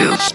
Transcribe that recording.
feels.